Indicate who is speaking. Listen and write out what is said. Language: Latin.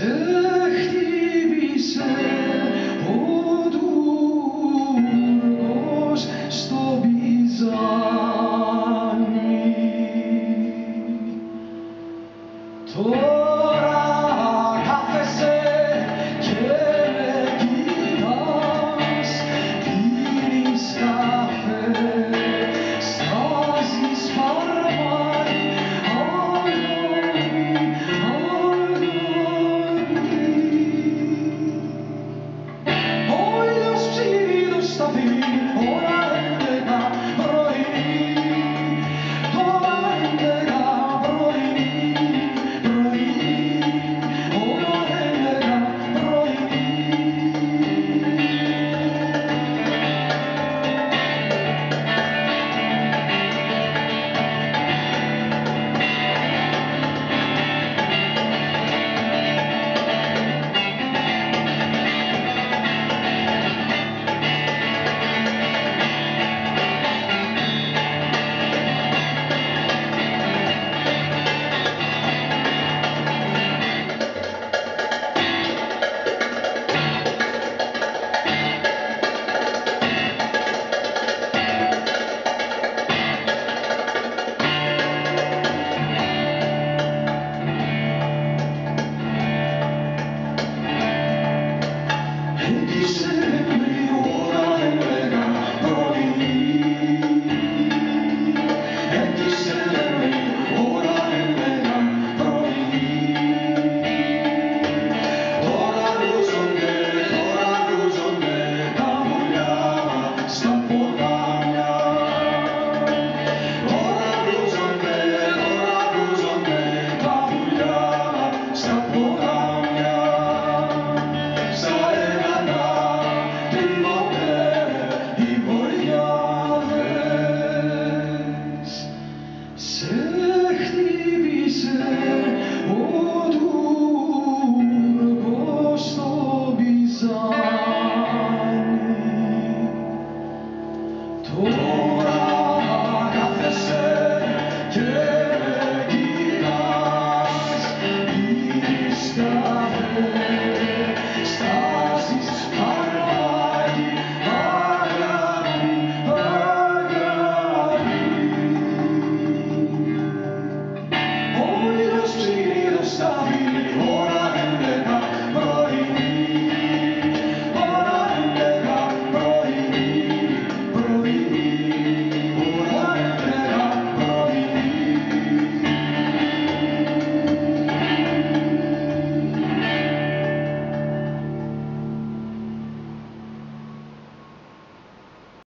Speaker 1: Всех тебе Всех небесен, о Дух,